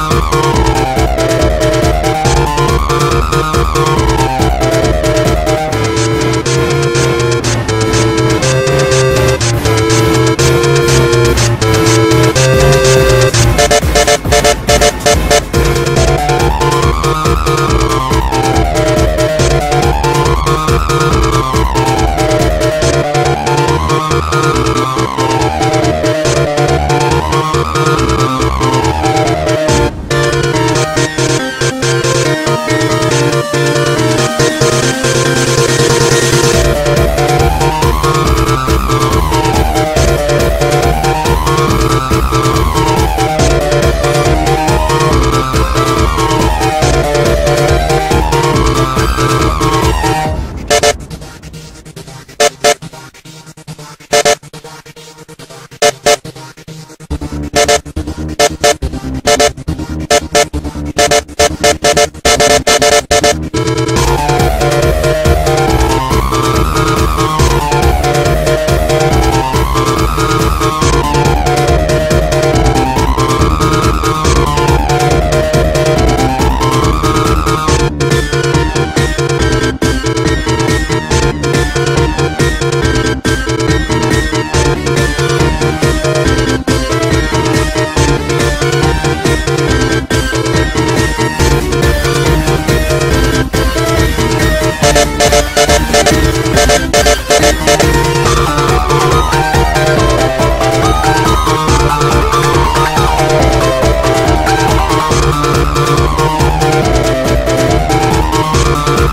Oh,